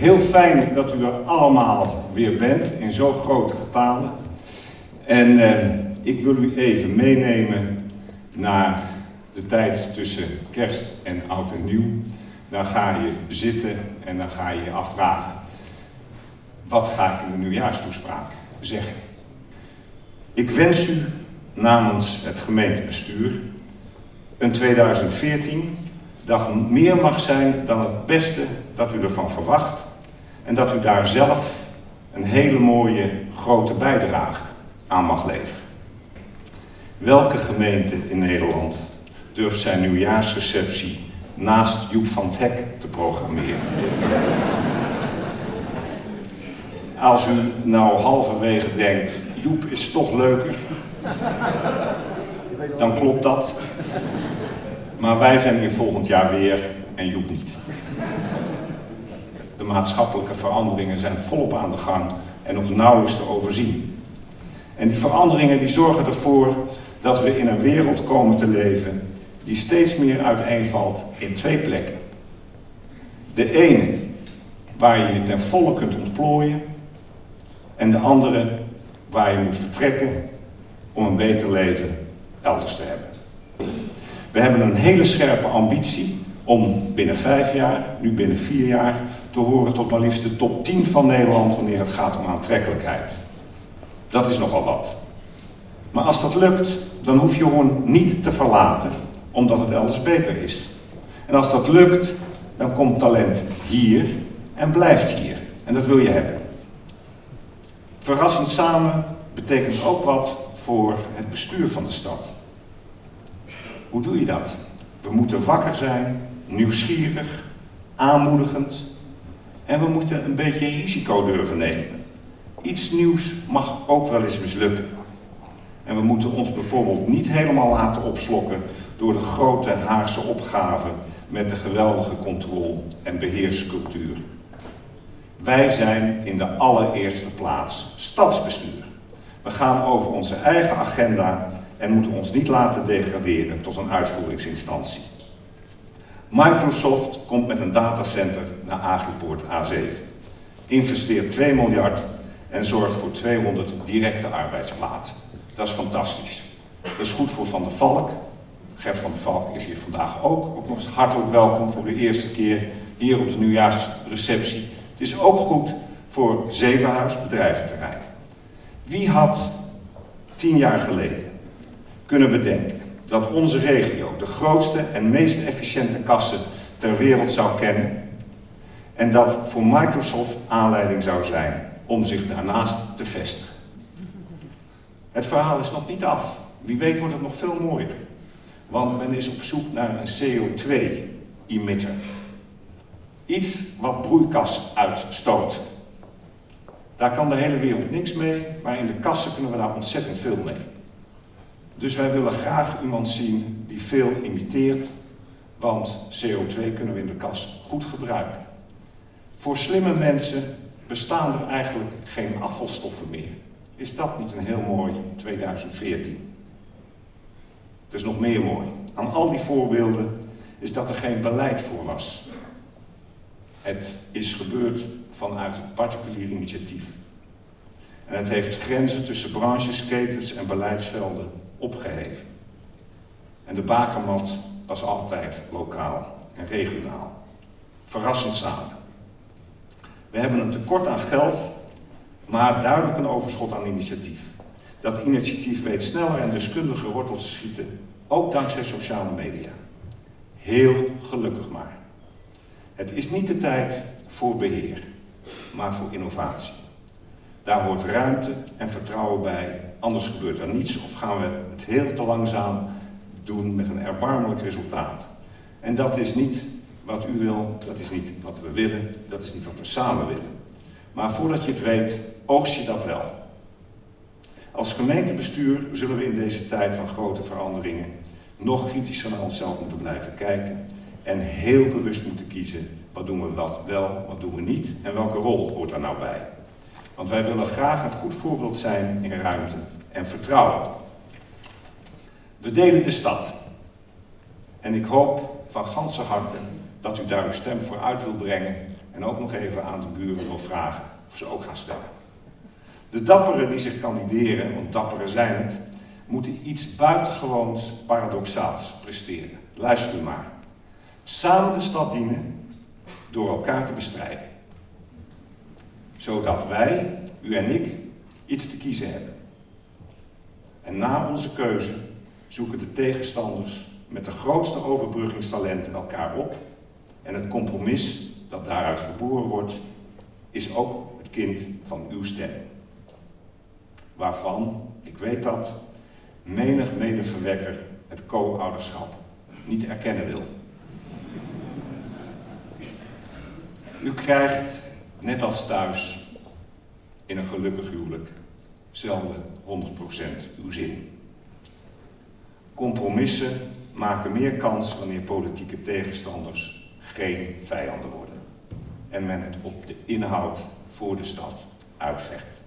heel fijn dat u er allemaal weer bent in zo'n grote getalen. En eh, ik wil u even meenemen naar de tijd tussen kerst en oud en nieuw. Dan ga je zitten en dan ga je je afvragen. Wat ga ik in de nieuwjaarstoespraak zeggen? Ik wens u namens het gemeentebestuur een 2014 dat meer mag zijn dan het beste dat u ervan verwacht en dat u daar zelf een hele mooie grote bijdrage aan mag leveren. Welke gemeente in Nederland durft zijn nieuwjaarsreceptie naast Joep van het Hek te programmeren? Als u nou halverwege denkt, Joep is toch leuker, dan klopt dat. Maar wij zijn hier volgend jaar weer en Joep niet. De maatschappelijke veranderingen zijn volop aan de gang en nog nauwelijks te overzien. En die veranderingen die zorgen ervoor dat we in een wereld komen te leven die steeds meer uiteenvalt in twee plekken. De ene waar je je ten volle kunt ontplooien en de andere waar je moet vertrekken om een beter leven elders te hebben. We hebben een hele scherpe ambitie om binnen vijf jaar, nu binnen vier jaar, te horen tot maar liefst de top 10 van Nederland wanneer het gaat om aantrekkelijkheid. Dat is nogal wat. Maar als dat lukt, dan hoef je gewoon niet te verlaten, omdat het elders beter is. En als dat lukt, dan komt talent hier en blijft hier. En dat wil je hebben. Verrassend samen betekent ook wat voor het bestuur van de stad. Hoe doe je dat? We moeten wakker zijn, nieuwsgierig, aanmoedigend en we moeten een beetje risico durven nemen. Iets nieuws mag ook wel eens mislukken. En we moeten ons bijvoorbeeld niet helemaal laten opslokken door de grote Haagse opgave met de geweldige controle- en beheerscultuur. Wij zijn in de allereerste plaats stadsbestuur. We gaan over onze eigen agenda en moeten ons niet laten degraderen tot een uitvoeringsinstantie. Microsoft komt met een datacenter naar Agripoort A7, investeert 2 miljard en zorgt voor 200 directe arbeidsplaatsen. Dat is fantastisch. Dat is goed voor Van der Valk. Gert van der Valk is hier vandaag ook. Ook nog eens hartelijk welkom voor de eerste keer hier op de nieuwjaarsreceptie. Het is ook goed voor Zevenhuis bedrijventerrein. Wie had tien jaar geleden kunnen bedenken dat onze regio de grootste en meest efficiënte kassen ter wereld zou kennen en dat voor Microsoft aanleiding zou zijn om zich daarnaast te vestigen. Het verhaal is nog niet af. Wie weet wordt het nog veel mooier. Want men is op zoek naar een CO2-emitter. Iets wat broeikas uitstoot. Daar kan de hele wereld niks mee, maar in de kassen kunnen we daar ontzettend veel mee. Dus wij willen graag iemand zien die veel imiteert, want CO2 kunnen we in de kas goed gebruiken. Voor slimme mensen bestaan er eigenlijk geen afvalstoffen meer. Is dat niet een heel mooi 2014? Er is nog meer mooi. Aan al die voorbeelden is dat er geen beleid voor was. Het is gebeurd vanuit een particulier initiatief. En het heeft grenzen tussen branches, ketens en beleidsvelden opgeheven. En de bakermat was altijd lokaal en regionaal. Verrassend samen. We hebben een tekort aan geld, maar duidelijk een overschot aan initiatief. Dat initiatief weet sneller en deskundiger wortel te schieten, ook dankzij sociale media. Heel gelukkig maar. Het is niet de tijd voor beheer, maar voor innovatie. Daar hoort ruimte en vertrouwen bij, anders gebeurt er niets of gaan we het heel te langzaam doen met een erbarmelijk resultaat. En dat is niet wat u wil, dat is niet wat we willen, dat is niet wat we samen willen. Maar voordat je het weet, oogst je dat wel. Als gemeentebestuur zullen we in deze tijd van grote veranderingen nog kritischer naar onszelf moeten blijven kijken en heel bewust moeten kiezen wat doen we wel, wat doen we niet en welke rol hoort daar nou bij. Want wij willen graag een goed voorbeeld zijn in ruimte en vertrouwen. We delen de stad. En ik hoop van ganse harte dat u daar uw stem voor uit wilt brengen en ook nog even aan de buren wil vragen of ze ook gaan stemmen. De dapperen die zich kandideren, want dapperen zijn het, moeten iets buitengewoons paradoxaals presteren. Luister u maar. Samen de stad dienen door elkaar te bestrijden. Zodat wij, u en ik, iets te kiezen hebben. En na onze keuze zoeken de tegenstanders met de grootste overbruggingstalenten elkaar op. En het compromis dat daaruit geboren wordt, is ook het kind van uw stem. Waarvan, ik weet dat, menig medeverwekker het co-ouderschap niet erkennen wil. U krijgt, net als thuis, in een gelukkig huwelijk, zelden 100% uw zin. Compromissen maken meer kans wanneer politieke tegenstanders geen vijanden worden. En men het op de inhoud voor de stad uitvecht.